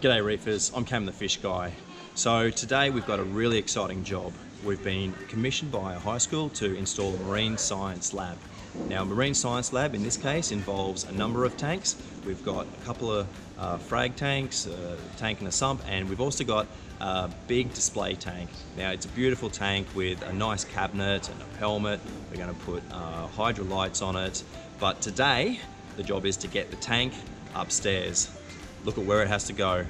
G'day reefers, I'm Cam the Fish Guy. So today we've got a really exciting job. We've been commissioned by a high school to install a marine science lab. Now, a marine science lab in this case involves a number of tanks. We've got a couple of uh, frag tanks, a tank and a sump, and we've also got a big display tank. Now, it's a beautiful tank with a nice cabinet and a helmet. We're going to put uh, Hydra lights on it. But today, the job is to get the tank upstairs. Look at where it has to go.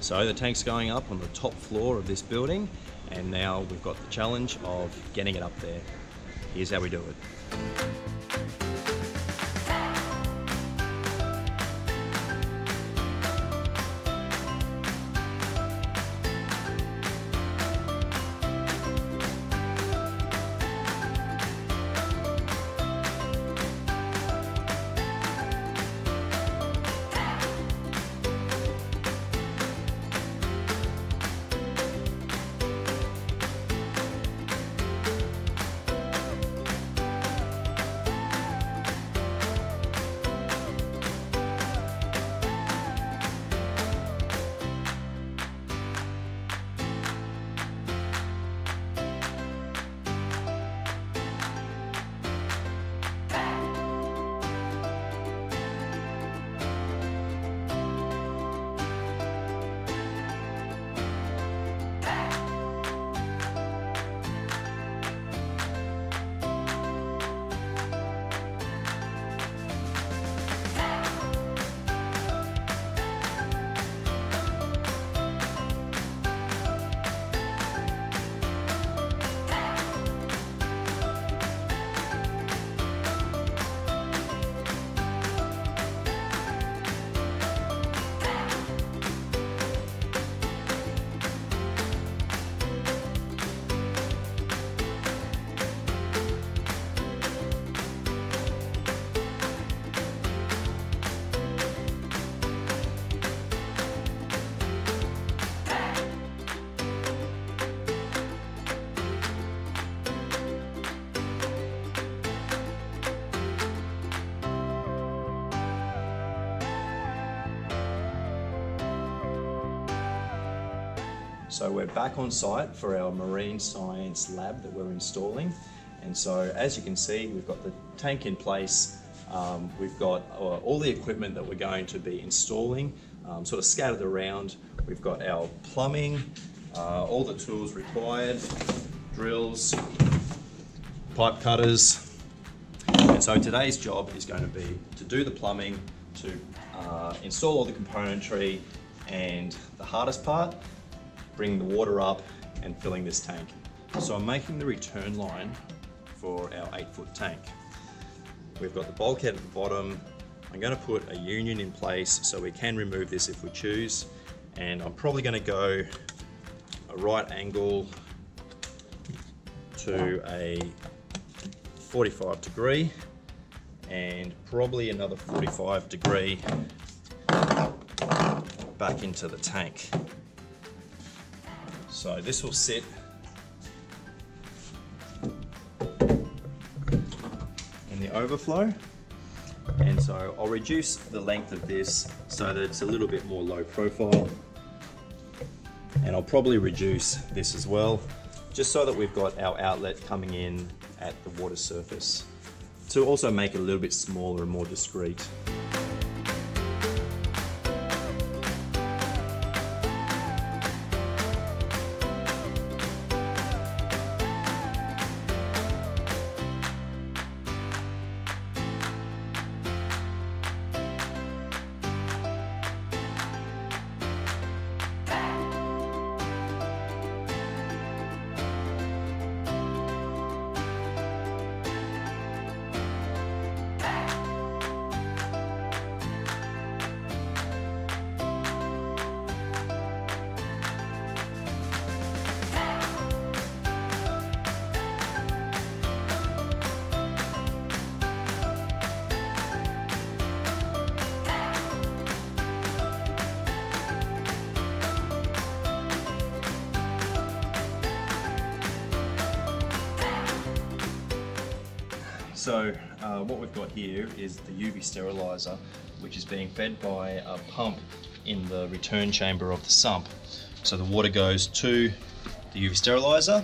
So the tank's going up on the top floor of this building and now we've got the challenge of getting it up there. Here's how we do it. So we're back on site for our marine science lab that we're installing. And so as you can see, we've got the tank in place. Um, we've got uh, all the equipment that we're going to be installing um, sort of scattered around. We've got our plumbing, uh, all the tools required, drills, pipe cutters. And so today's job is going to be to do the plumbing, to uh, install all the componentry, and the hardest part, bringing the water up and filling this tank. So I'm making the return line for our eight foot tank. We've got the bulkhead at the bottom. I'm gonna put a union in place so we can remove this if we choose. And I'm probably gonna go a right angle to a 45 degree and probably another 45 degree back into the tank. So this will sit in the overflow. And so I'll reduce the length of this so that it's a little bit more low profile. And I'll probably reduce this as well, just so that we've got our outlet coming in at the water surface to also make it a little bit smaller and more discreet. So uh, what we've got here is the UV sterilizer, which is being fed by a pump in the return chamber of the sump. So the water goes to the UV sterilizer,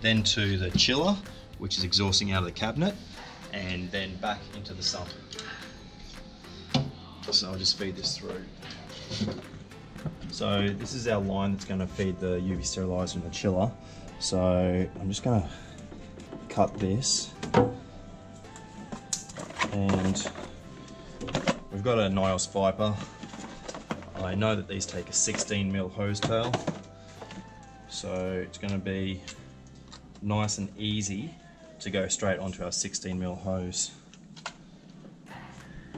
then to the chiller, which is exhausting out of the cabinet, and then back into the sump. So I'll just feed this through. So this is our line that's going to feed the UV sterilizer and the chiller. So I'm just going to cut this and we've got a NYOS Viper. I know that these take a 16 mil hose tail, so it's going to be nice and easy to go straight onto our 16 mil hose.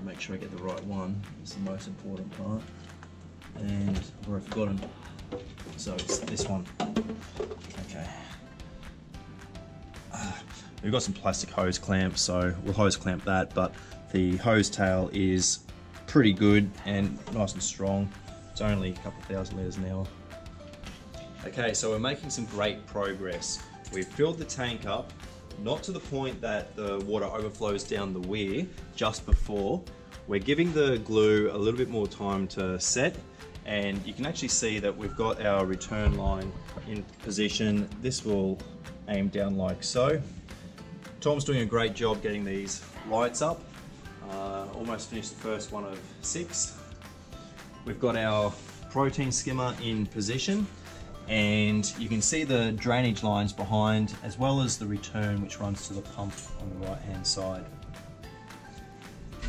Make sure I get the right one. It's the most important part. And I've forgotten. So it's this one. Okay. Ah. We've got some plastic hose clamps, so we'll hose clamp that, but the hose tail is pretty good and nice and strong. It's only a couple thousand litres an hour. Okay, so we're making some great progress. We've filled the tank up, not to the point that the water overflows down the weir just before. We're giving the glue a little bit more time to set and you can actually see that we've got our return line in position. This will aim down like so. Tom's doing a great job getting these lights up. Uh, almost finished the first one of six. We've got our protein skimmer in position and you can see the drainage lines behind as well as the return which runs to the pump on the right hand side.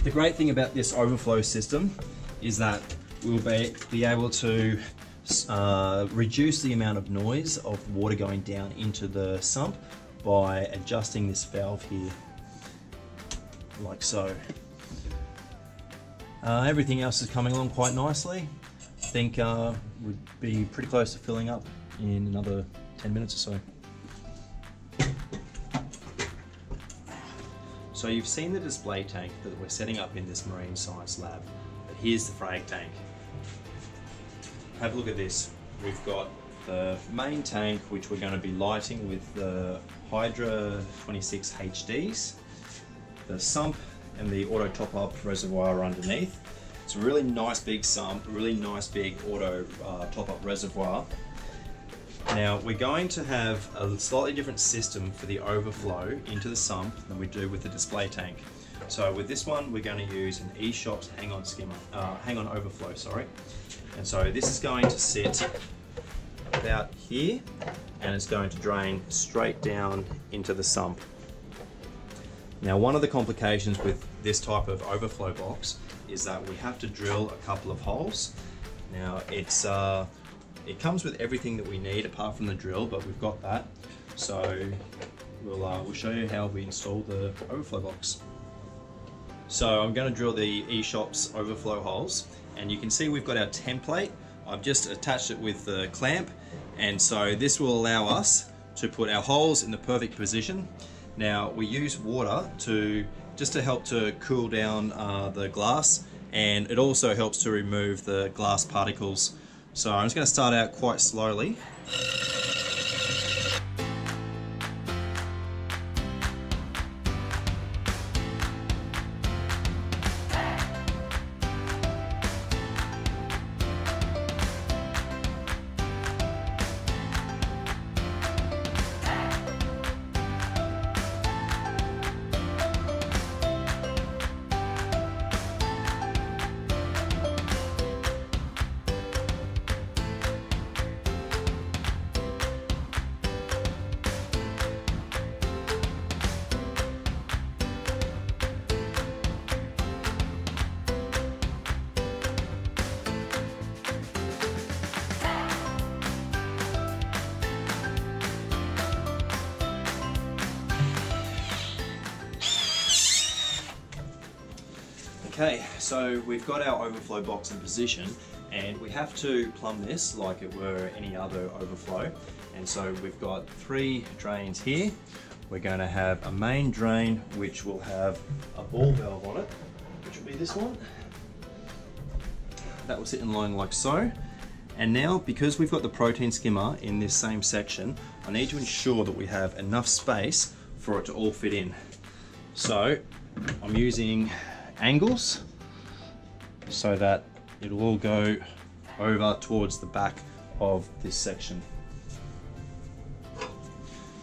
The great thing about this overflow system is that we'll be, be able to uh, reduce the amount of noise of water going down into the sump by adjusting this valve here like so. Uh, everything else is coming along quite nicely. I think uh, we'd be pretty close to filling up in another 10 minutes or so. So you've seen the display tank that we're setting up in this marine science lab, but here's the frag tank. Have a look at this. We've got the main tank, which we're going to be lighting with the Hydra 26 HDs, the sump and the auto top up reservoir underneath. It's a really nice big sump, really nice big auto uh, top up reservoir. Now we're going to have a slightly different system for the overflow into the sump than we do with the display tank. So with this one, we're going to use an Eshopps hang-on skimmer, uh, hang-on overflow, sorry. And so this is going to sit about here and it's going to drain straight down into the sump. Now one of the complications with this type of overflow box is that we have to drill a couple of holes. Now it's uh, it comes with everything that we need apart from the drill, but we've got that. So we'll, uh, we'll show you how we install the overflow box. So I'm going to drill the Eshopps overflow holes and you can see we've got our template. I've just attached it with the clamp and so this will allow us to put our holes in the perfect position. Now we use water to just to help to cool down uh, the glass and it also helps to remove the glass particles. So I'm just going to start out quite slowly. Okay, so we've got our overflow box in position and we have to plumb this like it were any other overflow. And so we've got three drains here. We're going to have a main drain which will have a ball valve on it, which will be this one. That will sit in line like so. And now, because we've got the protein skimmer in this same section, I need to ensure that we have enough space for it to all fit in. So I'm using angles so that it'll all go over towards the back of this section.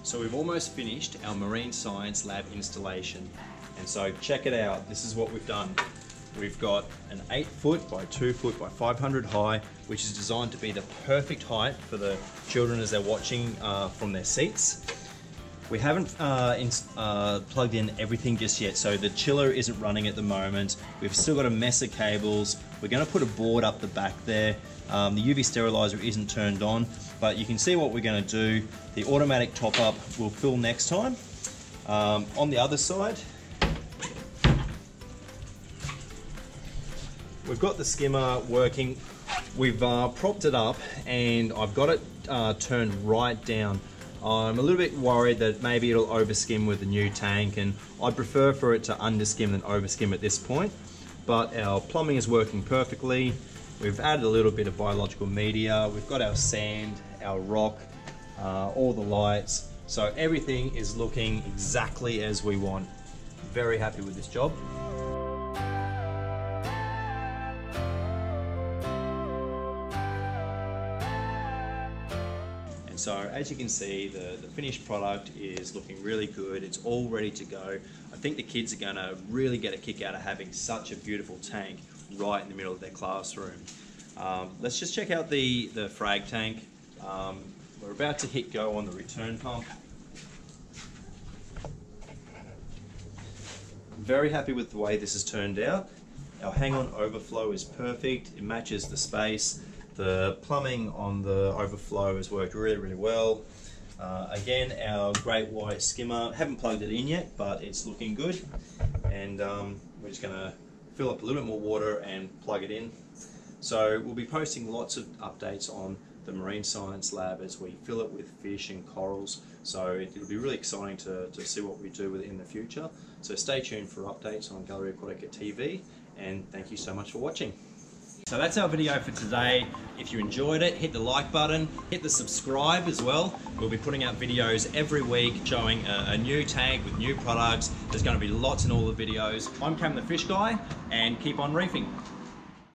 So we've almost finished our marine science lab installation. And so check it out, this is what we've done. We've got an 8 foot by 2 foot by 500 high, which is designed to be the perfect height for the children as they're watching uh, from their seats. We haven't uh, in, uh, plugged in everything just yet, so the chiller isn't running at the moment. We've still got a mess of cables. We're going to put a board up the back there. Um, the UV sterilizer isn't turned on, but you can see what we're going to do. The automatic top up will fill next time. Um, on the other side, we've got the skimmer working. We've uh, propped it up and I've got it uh, turned right down. I'm a little bit worried that maybe it'll overskim with the new tank and I'd prefer for it to underskim than overskim at this point. But our plumbing is working perfectly. We've added a little bit of biological media. We've got our sand, our rock, uh, all the lights. So everything is looking exactly as we want. Very happy with this job. And so as you can see, the, the finished product is looking really good. It's all ready to go. I think the kids are gonna really get a kick out of having such a beautiful tank right in the middle of their classroom. Um, let's just check out the, the frag tank. Um, we're about to hit go on the return pump. Very happy with the way this has turned out. Our hang-on overflow is perfect. It matches the space. The plumbing on the overflow has worked really, really well. Uh, again, our great white skimmer, haven't plugged it in yet, but it's looking good. And um, we're just gonna fill up a little bit more water and plug it in. So we'll be posting lots of updates on the Marine Science Lab as we fill it with fish and corals. So it'll be really exciting to, to see what we do with it in the future. So stay tuned for updates on Gallery Aquatica TV and thank you so much for watching. So that's our video for today. If you enjoyed it, hit the like button, hit the subscribe as well. We'll be putting out videos every week showing a, a new tank with new products. There's going to be lots in all the videos. I'm Cam the Fish Guy and keep on reefing.